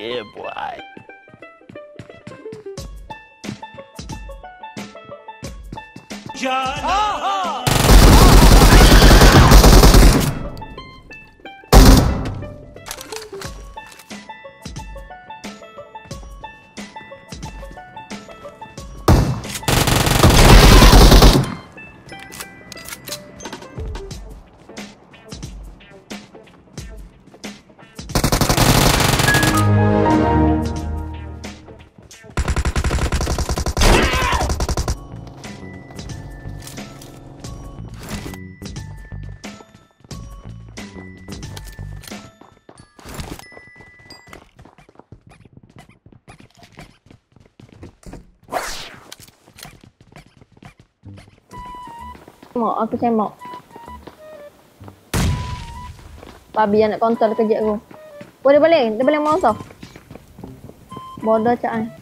yeah, boy. John. Oh, Mau, aku semak Babi yang nak counter kejap aku Boleh balik, dia boleh mau tau Bodoh cakap kan.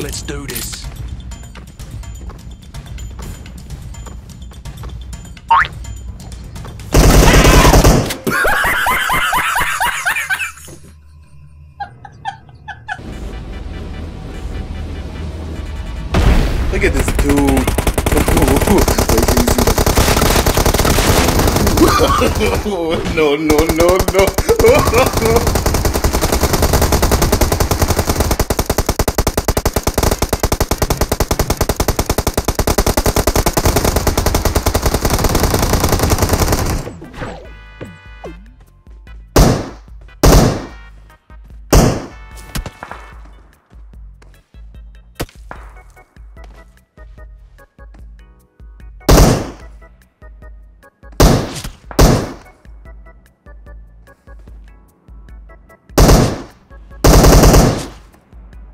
Let's do this. no, no, no, no.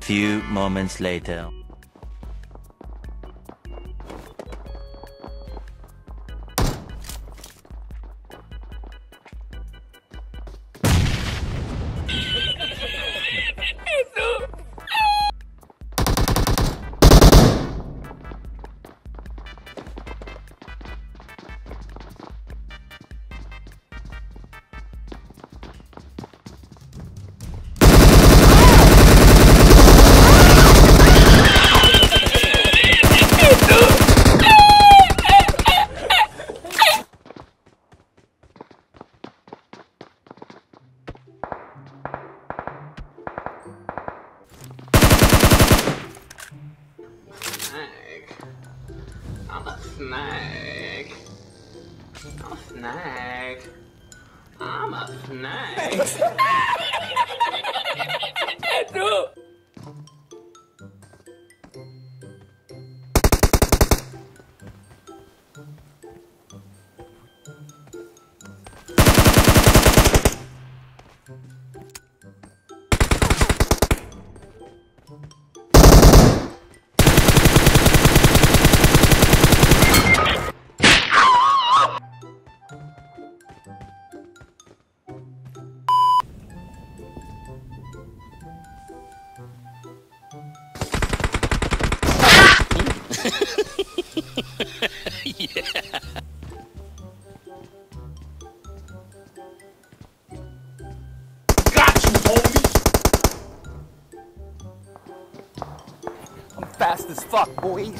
Few moments later. I'm a snake. I'm a snake. Got fast as fuck, boy.